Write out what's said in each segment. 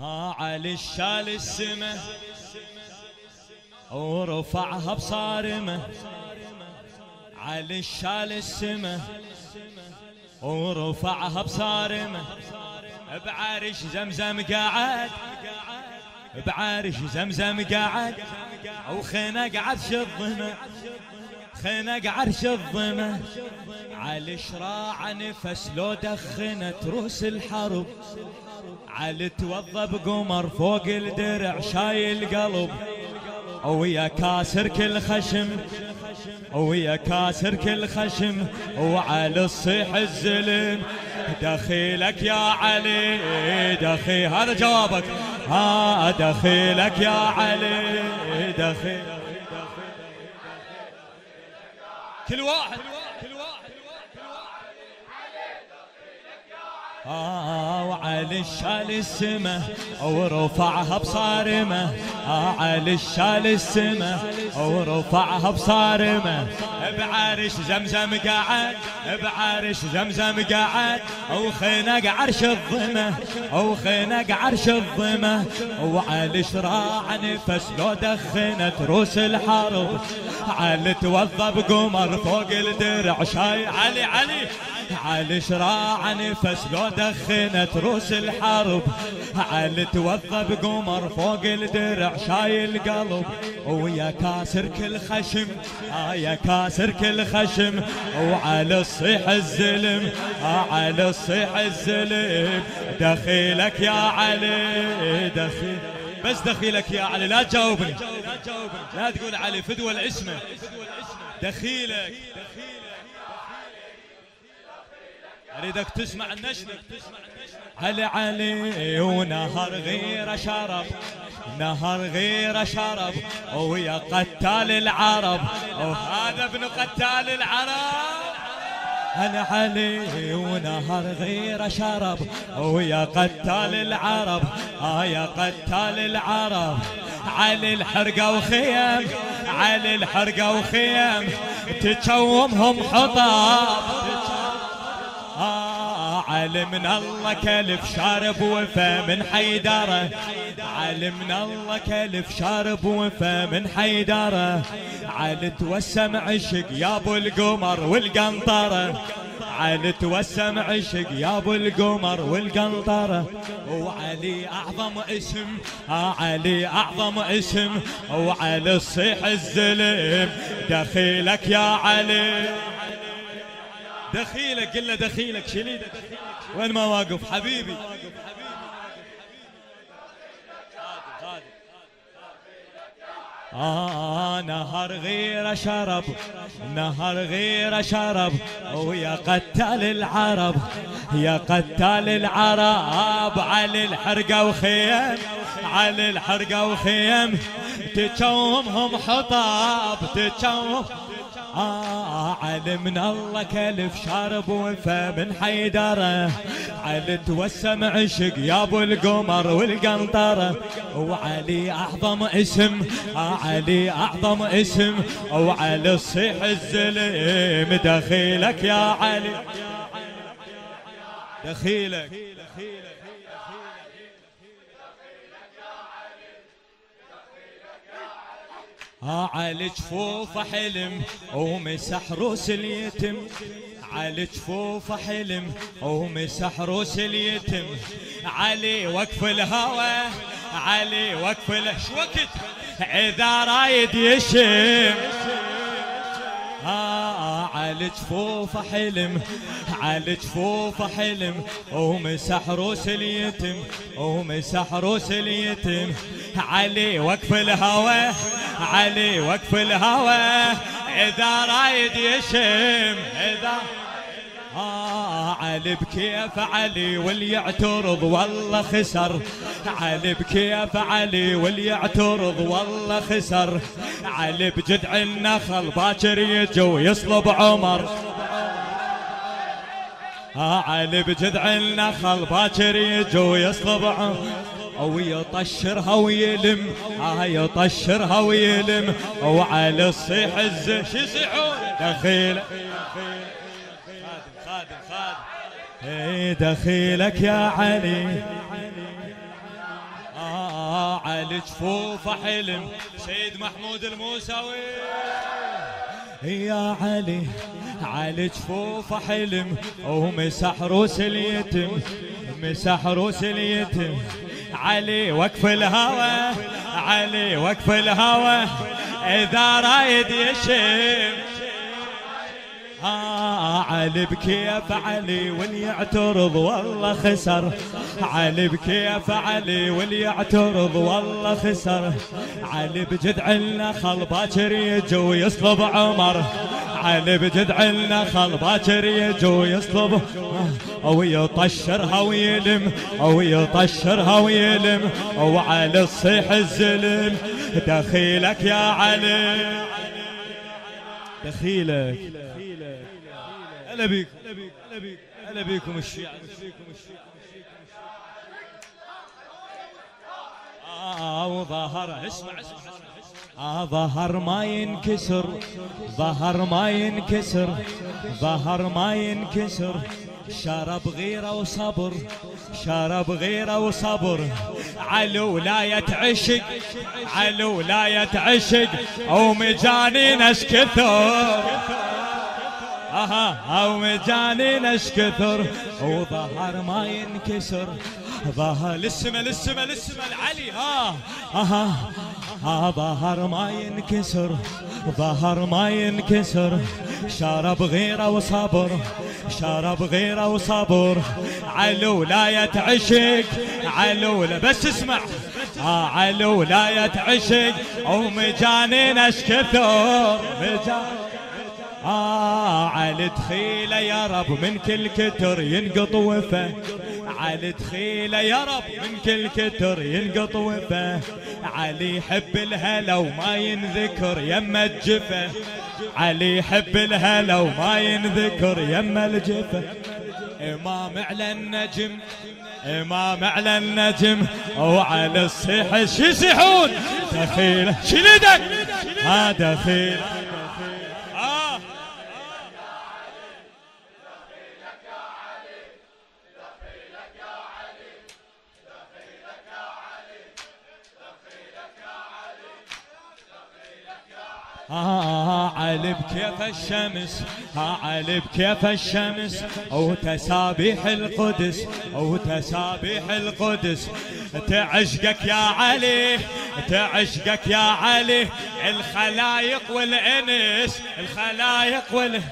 ها علي الشال السمه ورفعها بصارمة. علي الشال السمه ورفعها بصارمة. بعرش زمزم قاعد بعرش زمزم قاعد وخنق عرش الظمه خنق عرش الظمه على شراع نفس لو دخنت روس الحرب على توضى بقمر فوق الدرع شايل قلب. ويا كاسر كل خشم. ويا كاسر كل خشم. وعلى الصيح الزلم. دخيلك يا علي دخي. هذا جوابك. ها دخيلك يا علي دخيل كل واحد آه وعلى الشال السمة ورفعها بصارمة. آه على الشال السمة ورفعها بصارمة. بعرش زمزم قعد بعرش زمزم قعد وخنق عرش الظمة وخنق عرش الظمة وعلى شراع نفس لو دخنت روس الحرب. على توضى بقمر فوق الدرع شاي علي علي على شراع نفس لو دخنت روس الحرب. على توضى بقمر فوق الدرع شايل قلب. ويا كاسر كل خشم آه يا كاسر كل خشم. وعلى الصيح الزلم آه على الصيح الزلم. دخيلك يا علي دخيل. بس دخيلك يا علي لا تجاوبني. لا تقول علي فدوى الاسم دخيلك. أريدك تسمع النشمه علي علي ونهر غير شرب نهر غير شرب ويا قتال العرب. وهذا ابن قتال العرب. هل علي ونهر غير شرب ويا قتال العرب. آه يا قتال العرب. علي الحرقة وخيم. علي الحرقة وخيم. تشومهم حطاب علمنا الله كلف شارب وفا من حيدره علمنا الله كلف شارب وفا من حيدره عال توسم عشق يا أبو القمر والقنطرة. عال توسم عشق يا أبو القمر والقنطرة. وعلي أعظم اسم آه علي أعظم اسم. وعلى الصيح الزلم دخيلك يا علي. دخيلك قل له دخيلك. شليده وين ما واقف حبيبي. آه نهر غير شرب نهر غير شرب ويا قتال العرب يا قتال العرب على الحرقة وخيم على الحرقة وخيم. تشومهم حطاب تشوم علمنا الله كلف شارب وفا من حيدره. علي توسم عشق يا أبو القمر والقنطرة. وعلي أعظم اسم علي أعظم اسم. وعلى الصيح الزلم دخيلك يا علي. دخيلك. على جفوف حلم ومسح روس اليتم على جفوف حلم ومسح روس اليتم علي وقف الهوى علي وقف شو وقت؟ إذا رايد يشم. آه على جفوف حلم على جفوف حلم ومسح روس اليتم ومسح روس اليتم علي وقف الهوى علي وقف الهوى إذا رايد يشم إذا آه علي بكيف علي واللي يعترض والله خسر. علي بكيف علي واللي يعترض والله خسر. علي بجدع النخل باكر يجي ويصلب عمر. آه علي بجذع النخل باكر يجي ويصلب عمر. أو يطشرها ويلم آه يطشرها ويلم وعلى الصيح الزه شو يصيحون دخيل. خادم خادم إيه دخيلك يا علي. على جفوف حلم. سيد محمود الموسوي. يا علي على جفوف حلم. ومسح روس اليتم. مسح روس اليتم. علي وقف الهوى علي وقف الهوى إذا رايد يشم. آه علي بكيف علي واللي يعترض والله خسر. علي بكيف علي واللي يعترض والله خسر. علي بجذع النخل باكر يجي ويصلب عمر. علي بجذع النخل باكر يجي ويصلب أو يطشرها ويلم أو يطشرها ويلم وعلى الصيح الزلم. دخيلك يا علي. دخيلك. هلا بيكم هلا بيكم الشيعة. آه وظهر. اسمع اسمع. آه ظهر ما ينكسر ظهر ما ينكسر ظهر ما ينكسر. شرب غيرة وصبر شرب غيرة وصبر. على ولاية عشق على ولاية عشق أو مجانين كثر أها أو مجانين كثر وظهر ما ينكسر. ظهر للسما للسما للسما العلي ها. آها. ها ظهر ما ينكسر ظهر ما ينكسر. شرب غيره وصبر شرب غيره وصبر علو لا عشق علو بس اسمع. آه علو لا عشق ومجانين أشكثر. مجانين آه على دخيله يا رب من كل كتر ينقط وفه. على دخيله يا رب من كل كتر ينقط وفه. علي يحب الهلا وما ينذكر يما الجفه. علي يحب الهلا وما ينذكر يما الجفه. إمام على النجم إمام على النجم. وعلى الصيحه شو يصيحون دخيله شيل إيدك ها دخيله علي بكيف الشمس علي بكيف الشمس أو تسابيح القدس أو تسابيح القدس. تعشقك يا علي تعشقك يا علي الخلايق والإنس الخلايق وال.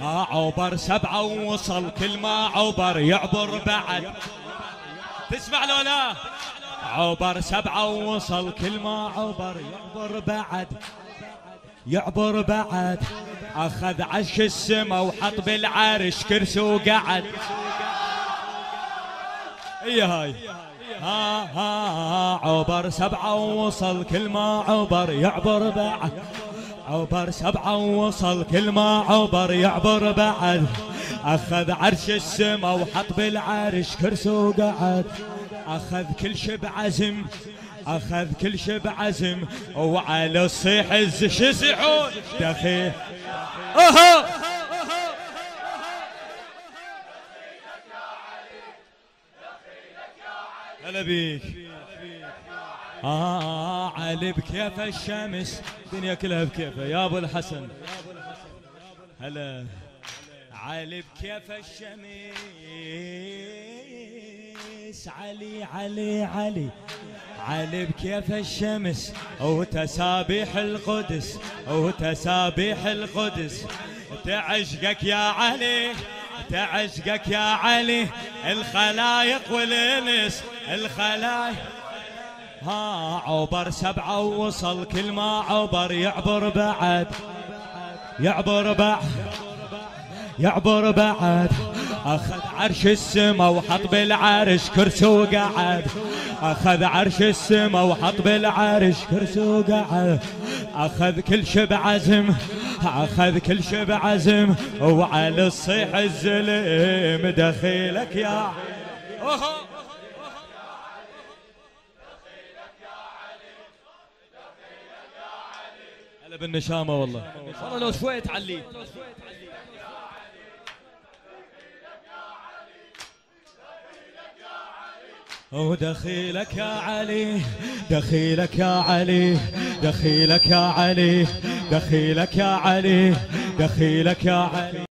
عبر سبعة ووصل كل ما عبر يعبر بعد. تسمع لو لا؟ عبر سبعة ووصل كل ما عبر يعبر بعد. يعبر بعد أخذ عش السما وحط بالعرش كرسي وقعد. إي هاي. ها ها عبر سبعة ووصل كل ما عبر يعبر بعد عبر سبعة ووصل كل ما عبر يعبر بعد أخذ عرش السما وحط بالعرش كرسي وقعد. أخذ كل شي بعزم أخذ كل شي بعزم وعلى الصيح الزش يصيحون. دخيل أها! هلا بيك. آه علي بكيف الشمس. الدنيا كلها بكيفه. يا أبو الحسن. هلا. علي بكيف الشمس. علي علي علي. علي بكيف الشمس وتسابيح القدس وتسابيح القدس. تعشقك يا علي تعشقك يا علي الخلايق والإنس الخلايق. ها عبر سبعة ووصل كل ما عبر يعبر بعد يعبر بعد يعبر بعد. أخذ عرش السما وحط بالعرش كرسي وقعد. أخذ عرش السما وحط بالعرش كرسي وقعد. أخذ كل شي بعزم أخذ كل شي بعزم وعلى الصيح الزلم دخيلك يا بالنشامة والله. والله لو شوي تعلي ودخيلك يا علي دخيلك يا علي دخيلك يا علي دخيلك يا علي دخيلك يا علي.